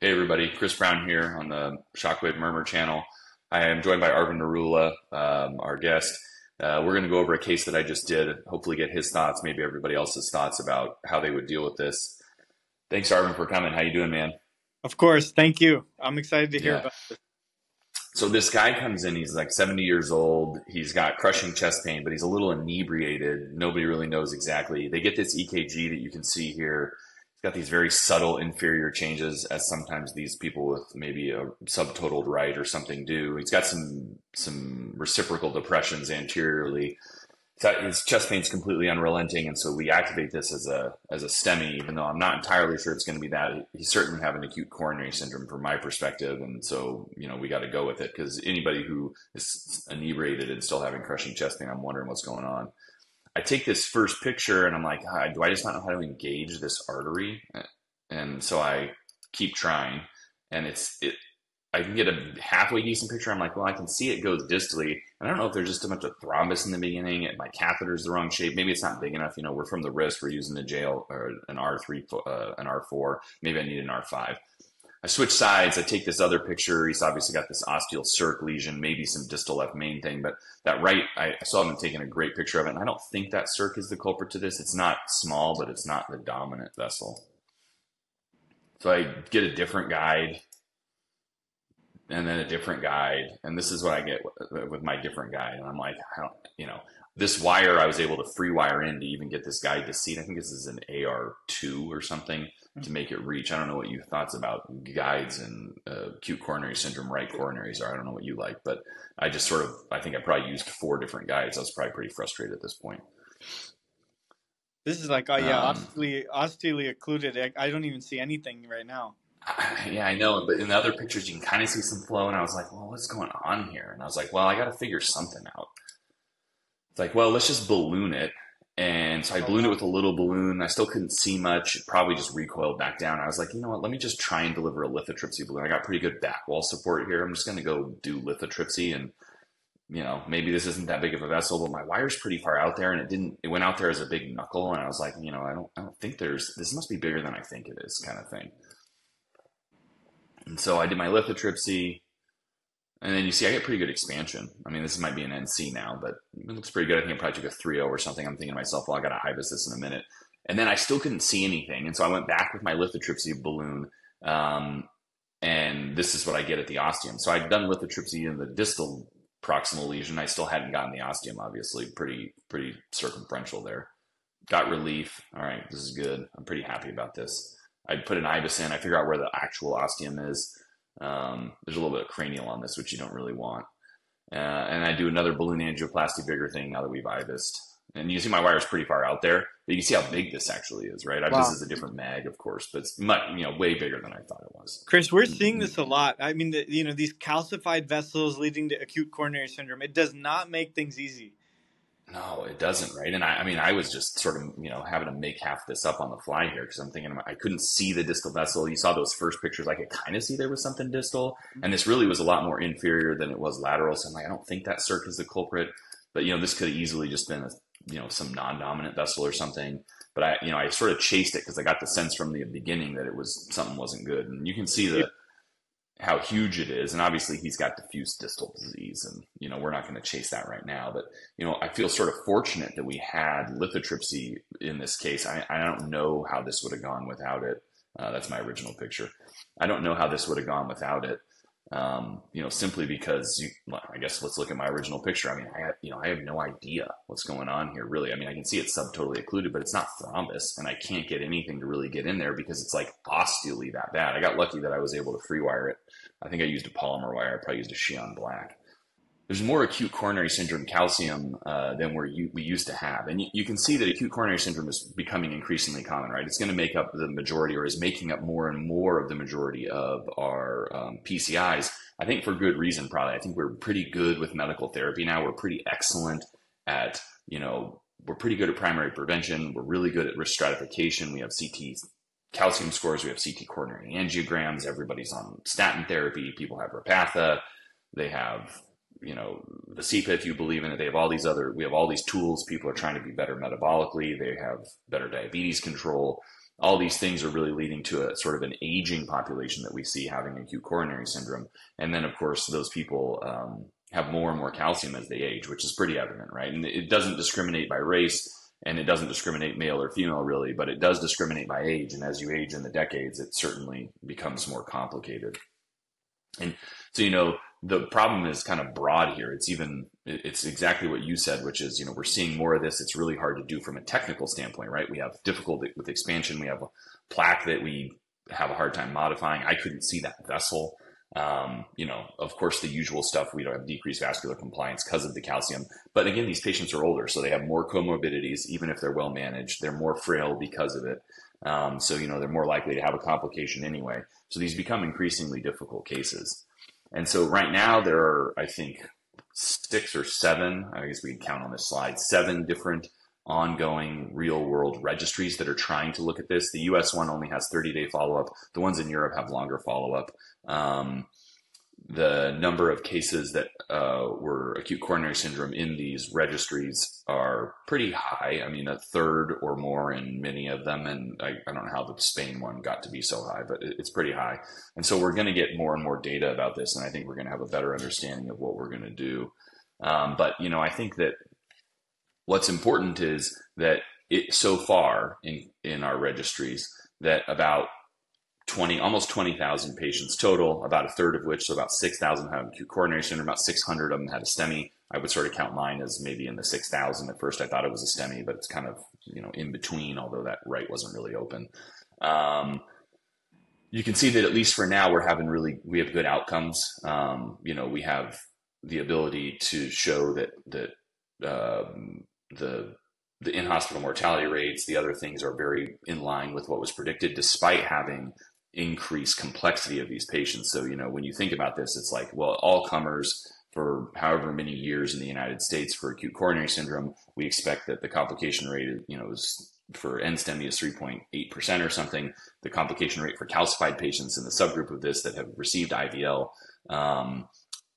Hey everybody, Chris Brown here on the Shockwave Murmur channel. I am joined by Arvin Narula, um, our guest. Uh, we're going to go over a case that I just did, hopefully get his thoughts, maybe everybody else's thoughts about how they would deal with this. Thanks, Arvin, for coming. How you doing, man? Of course, thank you. I'm excited to hear Yeah. about this. So this guy comes in, he's like 70 years old. He's got crushing chest pain, but he's a little inebriated. Nobody really knows exactly. They get this EKG that you can see here. He's got these very subtle inferior changes, as sometimes these people with maybe a subtotaled right or something do. He's got some some reciprocal depressions anteriorly. His chest pain's completely unrelenting, and so we activate this as a as a STEMI, even though I'm not entirely sure it's going to be that. He's certainly having acute coronary syndrome from my perspective, and so you know we got to go with it because anybody who is inebriated and still having crushing chest pain, I'm wondering what's going on. I take this first picture and I'm like, "Ah, do I just not know how to engage this artery? And so I keep trying, and it's it. I can get a halfway decent picture. I'm like, well, I can see it goes distally. And I don't know if there's just a bunch of thrombus in the beginning. and My catheter's the wrong shape. Maybe it's not big enough. You know, we're from the wrist. We're using the jail or an R3, uh, an R4. Maybe I need an R5. I switch sides. I take this other picture. He's obviously got this ostial circ lesion, maybe some distal left main thing, but that right, I I saw him taking a great picture of it. And I don't think that circ is the culprit to this. It's not small, but it's not the dominant vessel. So I get a different guide and then a different guide. And this is what I get with, my different guide. And I'm like, I don't, you know, this wire I was able to free wire in to even get this guide to seat. I think this is an AR2 or something to make it reach. I don't know what you thoughts about guides and uh, acute coronary syndrome, right coronaries are. I don't know what you like, but I just sort of, I think I probably used four different guides. I was probably pretty frustrated at this point. This is like, oh yeah, Um, ostially, ostially occluded. I, I don't even see anything right now. Yeah, I know, but in the other pictures, you can kind of see some flow, and I was like, "Well, what's going on here?" And I was like, "Well, I got to figure something out." It's like, "Well, let's just balloon it," and so I ballooned it with a little balloon. I still couldn't see much; it probably just recoiled back down. I was like, "You know what? Let me just try and deliver a lithotripsy balloon. I got pretty good back wall support here. I'm just going to go do lithotripsy, and you know, maybe this isn't that big of a vessel, but my wire's pretty far out there, and it didn't. It went out there as a big knuckle, and I was like, you know, I don't, I don't think there's. This must be bigger than I think it is, kind of thing. And so I did my lithotripsy, and then you see I get pretty good expansion. I mean, this might be an NC now, but it looks pretty good. I think I probably took a 3.0 or something. I'm thinking to myself, well, I got to IVUS this in a minute. And then I still couldn't see anything. And so I went back with my lithotripsy balloon. Um, and this is what I get at the ostium. So I'd done lithotripsy in the distal proximal lesion. I still hadn't gotten the ostium, obviously, pretty, pretty circumferential there. Got relief. All right, this is good. I'm pretty happy about this. I put an IVUS in. I figure out where the actual ostium is. Um, there's a little bit of cranial on this, which you don't really want. Uh, and I do another balloon angioplasty bigger thing now that we've IVUSed. And you see my wire is pretty far out there, but you can see how big this actually is, right? IVUS Wow. is a different mag, of course, but it's much, you know, way bigger than I thought it was. Chris, we're seeing this a lot. I mean, the, you know, these calcified vessels leading to acute coronary syndrome. It does not make things easy. No, it doesn't, right? And I, I mean, I was just sort of, you know, having to make half this up on the fly here because I'm thinking I couldn't see the distal vessel. You saw those first pictures, I could kind of see there was something distal, mm-hmm. and this really was a lot more inferior than it was lateral. So I'm like, I don't think that circ is the culprit, but you know, this could have easily just been, a, you know, some non-dominant vessel or something. But I, you know, I sort of chased it because I got the sense from the beginning that it was something wasn't good, and you can see the how huge it is. And obviously he's got diffuse distal disease and you know we're not going to chase that right now but you know i feel sort of fortunate that we had lithotripsy in this case. I, I don't know how this would have gone without it. Uh, that's my original picture. I don't know how this would have gone without it um, you know simply because you well, i guess let's look at my original picture i mean i have, you know i have no idea what's going on here really i mean i can see it's subtotally occluded but it's not thrombus and i can't get anything to really get in there because it's like ostially that bad i got lucky that i was able to free wire it I think I used a polymer wire. I probably used a Sion black. There's more acute coronary syndrome calcium uh, than we're, we used to have. And you, you can see that acute coronary syndrome is becoming increasingly common, right? It's going to make up the majority or is making up more and more of the majority of our um, PCIs. I think for good reason, probably. I think we're pretty good with medical therapy now. We're pretty excellent at, you know, we're pretty good at primary prevention. We're really good at risk stratification. We have CT calcium scores. We have CT coronary angiograms. Everybody's on statin therapy. People have Repatha. They have, you know, Vascepa, if you believe in it. They have all these other, we have all these tools. People are trying to be better metabolically. They have better diabetes control. all these things are really leading to a sort of an aging population that we see having acute coronary syndrome. And then, of course, those people um, have more and more calcium as they age, which is pretty evident, right? And it doesn't discriminate by race and it doesn't discriminate male or female really, but it does discriminate by age. And as you age in the decades, it certainly becomes more complicated. And so, you know, the problem is kind of broad here. It's even, it's exactly what you said, which is, you know, we're seeing more of this. It's really hard to do from a technical standpoint, right? We have difficulty with expansion. We have a plaque that we have a hard time modifying. I couldn't see that vessel. Um, you know, of course, the usual stuff. We don't have decreased vascular compliance because of the calcium. But again, these patients are older, so they have more comorbidities, even if they're well managed. They're more frail because of it. Um, so, you know, they're more likely to have a complication anyway. So these become increasingly difficult cases. And so right now there are, I think, six or seven, I guess we can count on this slide, seven different ongoing real world registries that are trying to look at this. The US one only has 30 day follow up. The ones in Europe have longer follow up. Um, the number of cases that uh, were acute coronary syndrome in these registries are pretty high. I mean, a third or more in many of them. And I, I don't know how the Spain one got to be so high, but it, it's pretty high. And so we're going to get more and more data about this. And I think we're going to have a better understanding of what we're going to do. Um, but, you know, I think that what's important is that it so far in, in our registries that about 20, almost 20,000 patients total, about a third of which, so about 6,000 have acute coronary syndrome, about 600 of them had a STEMI. I would sort of count mine as maybe in the 6,000. At first, I thought it was a STEMI, but it's kind of, you know, in between, although that right wasn't really open. Um, you can see that at least for now, we're having really, we have good outcomes. Um, you know, we have the ability to show that, that, um, the the in hospital mortality rates, the other things are very in line with what was predicted, despite having increased complexity of these patients. So, you know, when you think about this, it's like, well, all comers for however many years in the United States for acute coronary syndrome, we expect that the complication rate, you know, is for NSTEMI is 3.8% or something. The complication rate for calcified patients in the subgroup of this that have received IVL um,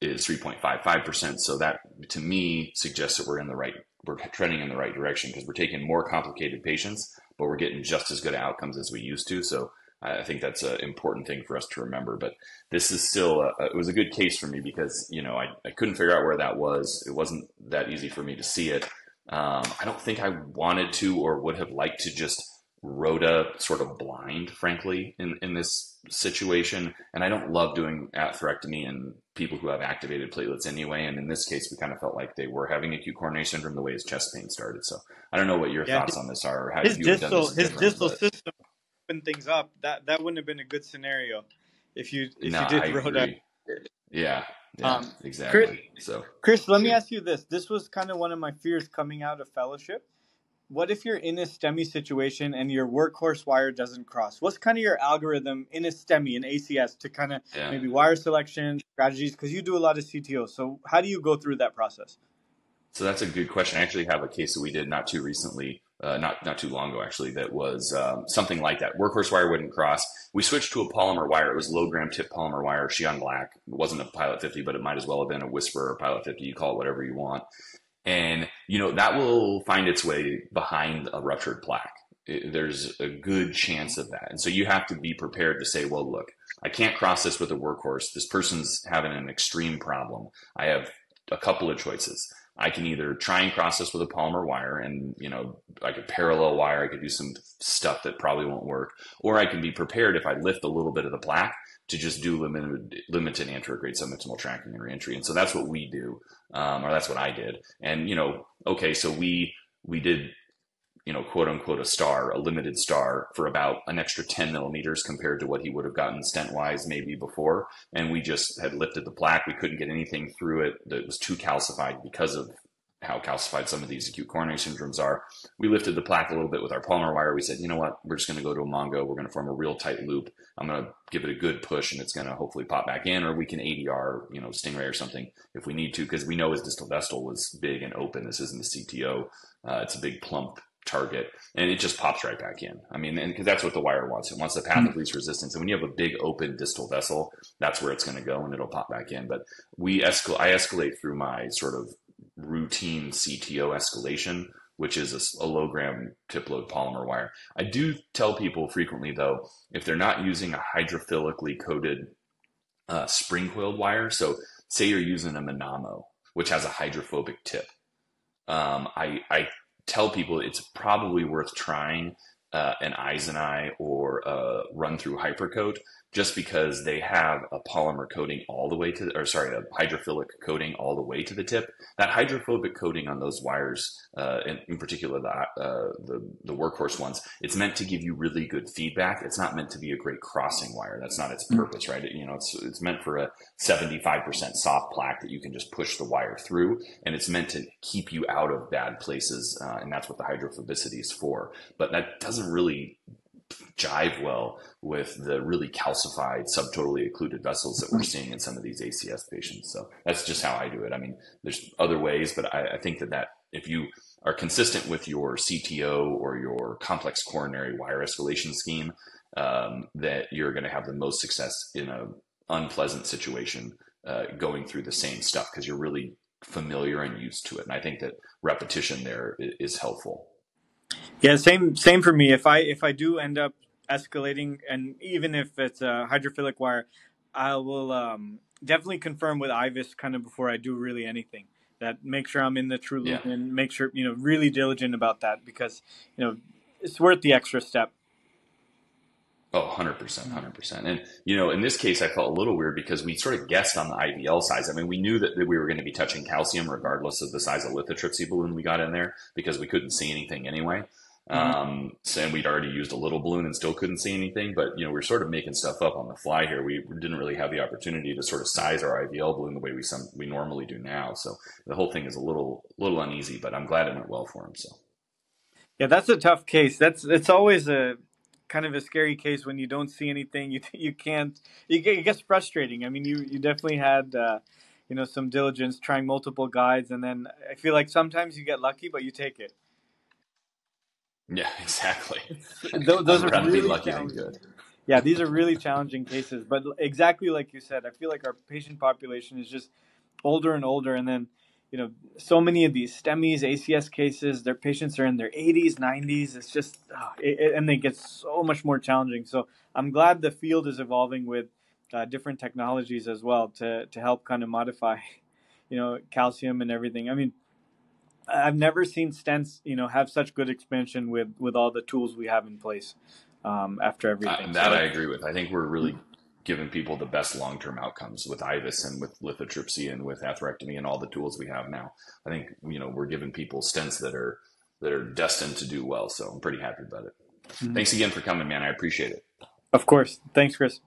is 3.55%. So that to me suggests that we're in the right, we're trending in the right direction because we're taking more complicated patients, but we're getting just as good outcomes as we used to. So I think that's an important thing for us to remember. But this is still, a, it was a good case for me because, you know, I, I couldn't figure out where that was. It wasn't that easy for me to see it. Um, I don't think I wanted to or would have liked to just rota sort of blind, frankly, in, in this situation. And I don't love doing atherectomy in people who have activated platelets anyway. And in this case, we kind of felt like they were having acute coronary syndrome the way his chest pain started. So I don't know what your yeah, thoughts his, on this are. Or how his you distal, his distal but... system open things up, that that wouldn't have been a good scenario if you if no, you did rota. Yeah, yeah, um, exactly. Chris, so, Chris, let me ask you this: This was kind of one of my fears coming out of fellowship. What if you're in a STEMI situation and your workhorse wire doesn't cross? What's kind of your algorithm in a STEMI in ACS to kind of yeah. maybe wire selection strategies? Because you do a lot of CTO, so how do you go through that process? So that's a good question. I actually have a case that we did not too recently uh, not not too long ago actually that was um, something like that. Workhorse wire wouldn't cross. We switched to a polymer wire. It was low gram tip polymer wire, Sion black. It wasn't a Pilot 50, but it might as well have been a Whisper or Pilot 50. You call it whatever you want. And you know that will find its way behind a ruptured plaque. It, there's a good chance of that, and so you have to be prepared to say, well, look, I can't cross this with a workhorse. This person's having an extreme problem. I have a couple of choices. I can either try and cross this with a polymer wire and, you know, I could parallel wire, I could do some stuff that probably won't work, or I can be prepared if I lift a little bit of the plaque to just do limited, limited anterograde subintimal tracking and reentry. And so that's what we do, um, or that's what I did. And, you know, okay, so we, we did you know, quote unquote, a star, a limited star for about an extra 10 millimeters compared to what he would have gotten stent wise maybe before. And we just had lifted the plaque. We couldn't get anything through it that was too calcified because of how calcified some of these acute coronary syndromes are. We lifted the plaque a little bit with our polymer wire. We said, you know what, we're just going to go to a Mongo. We're going to form a real tight loop. I'm going to give it a good push and it's going to hopefully pop back in, or we can ADR, you know, Stingray or something if we need to, because we know his distal vestibule was big and open. This isn't a CTO. Uh, it's a big plump target and it just pops right back in. I mean, because that's what the wire wants. It wants the path mm-hmm. of least resistance. And when you have a big open distal vessel, that's where it's going to go and it'll pop back in. But we escalate, I escalate through my sort of routine CTO escalation which is a, a, low gram tip load polymer wire. I do tell people frequently, though, if they're not using a hydrophilically coated uh, spring coiled wire, so say you're using a Manamo, which has a hydrophobic tip, um, I, I tell people it's probably worth trying uh, an Eiseneye or a Runthrough Hypercoat just because they have a polymer coating all the way to, or sorry, a hydrophilic coating all the way to the tip. That hydrophobic coating on those wires, uh, in, in, particular the, uh, the, the workhorse ones, it's meant to give you really good feedback. It's not meant to be a great crossing wire. That's not its purpose, right? It, you know, it's it's meant for a 75% soft plaque that you can just push the wire through, and it's meant to keep you out of bad places, uh, and that's what the hydrophobicity is for. But that doesn't really jive well with the really calcified subtotally occluded vessels that we're seeing in some of these ACS patients. So that's just how I do it. I mean, there's other ways, but I, I think that that if you are consistent with your CTO or your complex coronary wire escalation scheme, um, that you're going to have the most success in a unpleasant situation uh, going through the same stuff because you're really familiar and used to it. And I think that repetition there is helpful. Yeah, same same for me. If I if I do end up escalating, and even if it's a hydrophilic wire, I will um, definitely confirm with IVUS kind of before I do really anything. That make sure I'm in the true loop yeah. and make sure you know really diligent about that because you know it's worth the extra step. Oh, 100%, 100%. And, you know, in this case, I felt a little weird because we sort of guessed on the IVL size. I mean, we knew that, that we were going to be touching calcium regardless of the size of lithotripsy balloon we got in there because we couldn't see anything anyway. Mm-hmm. Um, so, and we'd already used a little balloon and still couldn't see anything, but you know, we are sort of making stuff up on the fly here. We didn't really have the opportunity to sort of size our IVL balloon the way we some, we normally do now. So the whole thing is a little, little uneasy, but I'm glad it went well for him. So. Yeah, that's a tough case. That's, it's always a kind of a scary case when you don't see anything. You, you can't, it gets frustrating. I mean, you, you definitely had, uh, you know, some diligence trying multiple guides. And then I feel like sometimes you get lucky, but you take it. Yeah, exactly. those, those are really lucky and good. Yeah, these are really challenging cases, but exactly like you said, I feel like our patient population is just older and older, and then you know, so many of these STEMIs, ACS cases, their patients are in their 80s, 90s. It's just, oh, it, it, and they get so much more challenging. So I'm glad the field is evolving with uh, different technologies as well to to help kind of modify, you know, calcium and everything. I mean, I've never seen stents, you know, have such good expansion with with all the tools we have in place um, after everything. Uh, that so, I agree with. I think we're really giving people the best long term outcomes with IVUS and with lithotripsy and with atherectomy and all the tools we have now. I think you know we're giving people stents that are that are destined to do well. So I'm pretty happy about it. Mm-hmm. Thanks again for coming, man. I appreciate it. Of course. Thanks, Chris.